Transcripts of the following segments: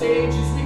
full of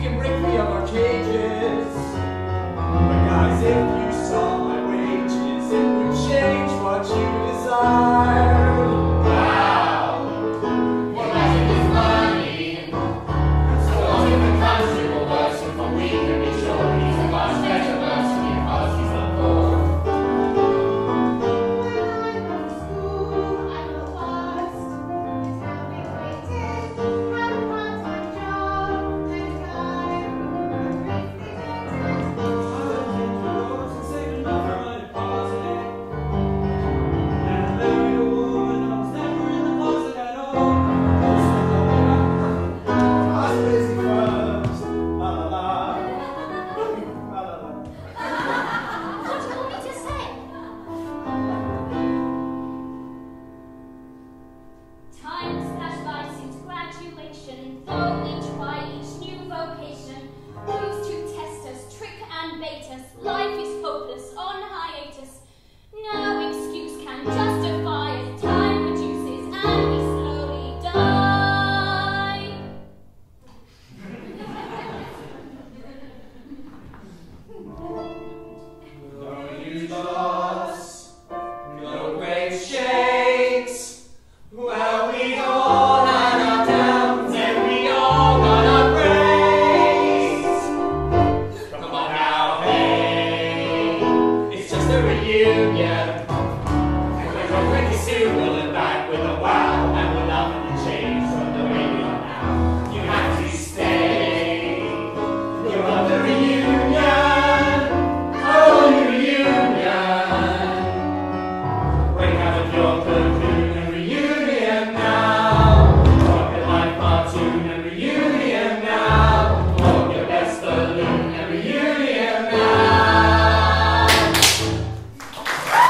hiatus. Life is hopeless on hiatus. No.